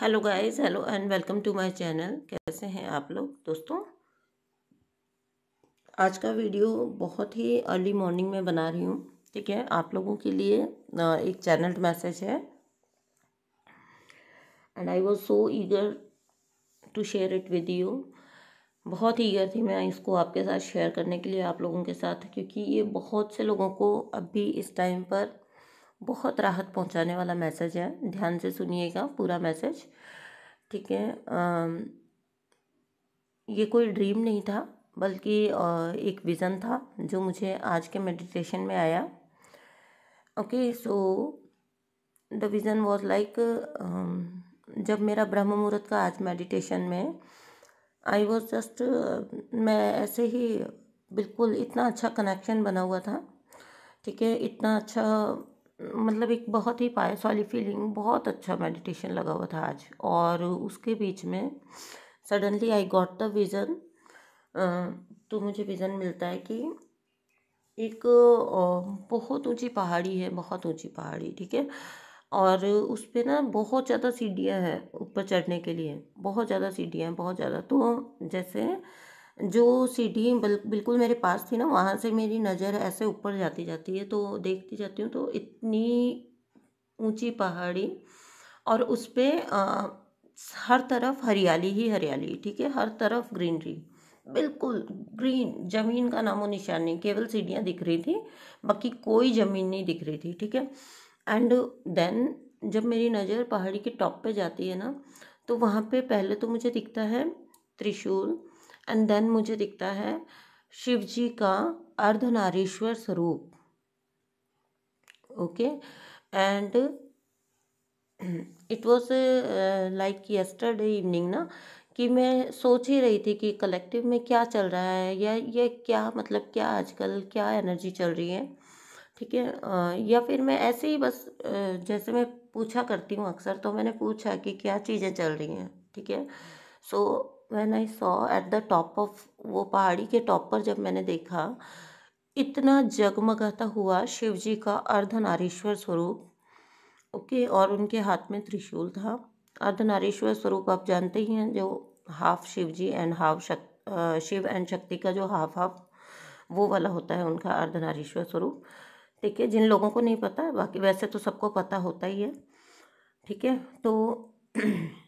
Hello guys hello and welcome to my channel कैसे हैं आप लोग, दोस्तों? आज का वीडियो बहुत ही अर्ली मॉर्निंग में बना रही हूँ, ठीक है? आप लोगों के लिए एक चैनल मैसेज है। And I was so eager to share it with you बहुत ईगर थी मैं इसको आपके साथ शेयर करने के लिए, आप लोगों के साथ, क्योंकि ये बहुत से लोगों को अभी इस टाइम पर बहुत राहत पहुँचाने वाला मैसेज है। ध्यान से सुनिएगा पूरा मैसेज ठीक है ये कोई ड्रीम नहीं था, बल्कि एक विज़न था जो मुझे आज के मेडिटेशन में आया। Okay so the vision was like जब मेरा ब्रह्म मुहूर्त का आज मेडिटेशन में आई वॉज़ जस्ट मैं ऐसे ही बिल्कुल इतना अच्छा कनेक्शन बना हुआ था। ठीक है, इतना अच्छा मतलब एक बहुत ही पायस वाली फीलिंग बहुत अच्छा मेडिटेशन लगा हुआ था आज। और उसके बीच में suddenly I got the vision तो मुझे विज़न मिलता है कि एक बहुत ऊँची पहाड़ी है, बहुत ऊँची पहाड़ी, ठीक है? और उस पर ना बहुत ज़्यादा सीढ़ियाँ हैं ऊपर चढ़ने के लिए, बहुत ज़्यादा सीढ़ियाँ हैं, बहुत ज़्यादा। तो जैसे जो सीढ़ी बिल्कुल मेरे पास थी ना, वहाँ से मेरी नज़र ऐसे ऊपर जाती जाती है तो देखती जाती हूँ तो इतनी ऊँची पहाड़ी और उस पर हर तरफ़ हरियाली ही हरियाली, ठीक है? हर तरफ़ ग्रीनरी बिल्कुल ग्रीन ज़मीन का नामो निशान नहीं, केवल सीढ़ियाँ दिख रही थी, बाकी कोई ज़मीन नहीं दिख रही थी, ठीक है? एंड देन जब मेरी नज़र पहाड़ी के टॉप पे जाती है ना तो वहाँ पे पहले तो मुझे दिखता है त्रिशूल एंड देन मुझे दिखता है शिव जी का अर्धनारीश्वर स्वरूप। Okay and it was like yesterday evening ना, कि मैं सोच ही रही थी कि कलेक्टिव में क्या चल रहा है, या ये क्या मतलब क्या आजकल क्या एनर्जी चल रही है? ठीक है? या फिर मैं ऐसे ही बस जैसे मैं पूछा करती हूँ अक्सर तो मैंने पूछा कि क्या चीज़ें चल रही हैं? ठीक है? So when I saw at the top of वो पहाड़ी के टॉप पर जब मैंने देखा, इतना जगमगाता हुआ शिव जी का अर्धनारीश्वर स्वरूप ओके और उनके हाथ में त्रिशूल था। अर्धनारीश्वर स्वरूप आप जानते ही हैं, जो half Shiv ji and half शक शिव एंड शक्ति का जो हाफ़ हाफ़ वो वाला होता है उनका अर्धनारीश्वर स्वरूप। ठीक है जिन लोगों को नहीं पता, बाकी वैसे तो सबको पता होता ही है, ठीक है? तो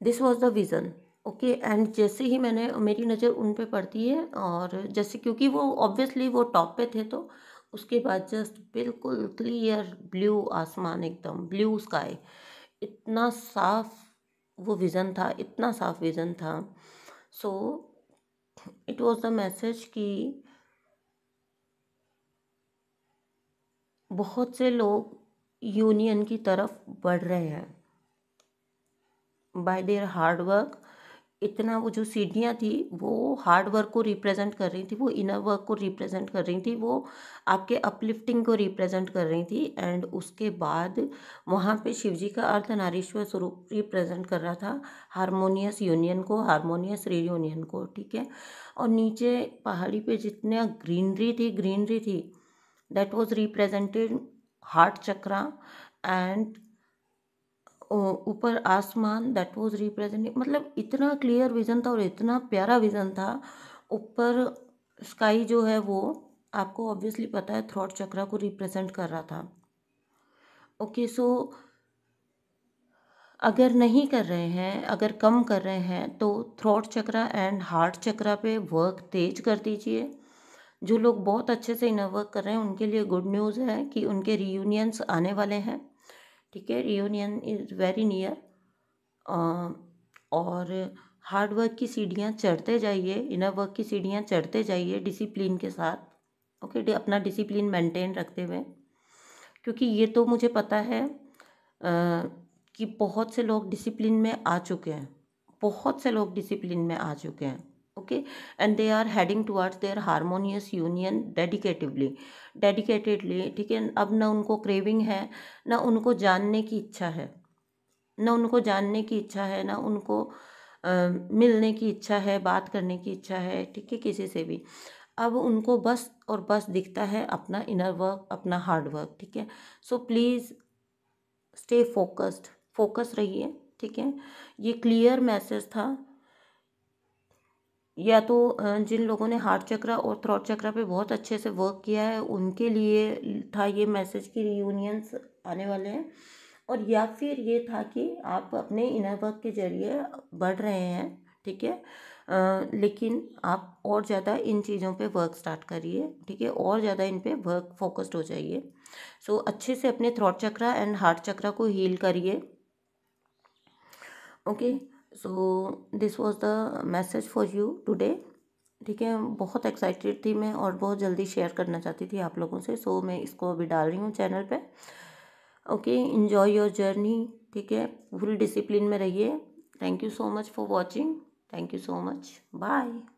this was the vision okay and जैसे ही मैंने, मेरी नज़र उन पे पड़ती है और जैसे क्योंकि वो ऑब्वियसली वो टॉप पे थे तो उसके बाद जस्ट बिल्कुल क्लियर ब्लू आसमान एकदम ब्लू स्काई इतना साफ़ वो विज़न था, इतना साफ़ विज़न था. So it was the message कि बहुत से लोग यूनियन की तरफ़ बढ़ रहे हैं। बाय देयर हार्ड वर्क इतना वो जो सीढ़ियाँ थी, वो हार्ड वर्क को रिप्रेजेंट कर रही थी, वो इनर वर्क को रिप्रेजेंट कर रही थी, वो आपके अपलिफ्टिंग को रिप्रेजेंट कर रही थी एंड उसके बाद वहाँ पे शिवजी का अर्थ नारीश्वर स्वरूप रिप्रेजेंट कर रहा था हारमोनियस यूनियन को हारमोनियस रियूनियन को, ठीक है? और नीचे पहाड़ी पे जितना ग्रीनरी थी ग्रीनरी थी that was represented heart chakra and ऊपर आसमान दैट वॉज़ रिप्रेजेंटिंग मतलब इतना क्लियर विज़न था और इतना प्यारा विज़न था। ऊपर स्काई जो है वो आपको ऑब्वियसली पता है थ्रॉट चक्रा को रिप्रेजेंट कर रहा था। ओके okay, सो so, अगर नहीं कर रहे हैं अगर कम कर रहे हैं तो throat chakra and heart chakra पे वर्क तेज कर दीजिए। जो लोग बहुत अच्छे से इनर वर्क कर रहे हैं उनके लिए गुड न्यूज़ है कि उनके रीयूनियंस आने वाले हैं। ठीक है? रियूनियन इज़ वेरी नियर और हार्ड वर्क की सीढ़ियाँ चढ़ते जाइए इनर वर्क की सीढ़ियाँ चढ़ते जाइए डिसिप्लिन के साथ ओके okay, अपना डिसिप्लिन मेंटेन रखते हुए। क्योंकि ये तो मुझे पता है आ, कि बहुत से लोग डिसिप्लिन में आ चुके हैं। बहुत से लोग डिसिप्लिन में आ चुके हैं। Okay? And they are heading towards their harmonious union dedicatively dedicatedly ठीक है? अब ना उनको क्रेविंग है ना उनको जानने की इच्छा है। ना उनको जानने की इच्छा है ना उनको आ, मिलने की इच्छा है बात करने की इच्छा है ठीक है? किसी से भी। अब उनको बस और बस दिखता है अपना इनर वर्क अपना हार्ड वर्क ठीक है? So please stay focused focus रहिए ठीक है? ये क्लियर मैसेज था। या तो जिन लोगों ने हार्ट चक्रा और थ्रॉट चक्रा पे बहुत अच्छे से वर्क किया है उनके लिए था ये मैसेज कि रियूनियंस आने वाले हैं। और या फिर ये था कि आप अपने इनर वर्क के ज़रिए बढ़ रहे हैं ठीक है? लेकिन आप और ज़्यादा इन चीज़ों पे वर्क स्टार्ट करिए ठीक है? और ज़्यादा इन पे वर्क फोकस्ड हो जाइए। सो so, अच्छे से अपने throat chakra and heart chakra को हील करिए। Okay so this was the message for you today ठीक है, बहुत एक्साइटेड थी मैं और बहुत जल्दी शेयर करना चाहती थी आप लोगों से। सो मैं इसको अभी डाल रही हूँ चैनल पे। ओके इन्जॉय योर जर्नी ठीक है फुल डिसिप्लिन में रहिए। Thank you so much for watching thank you so much Bye.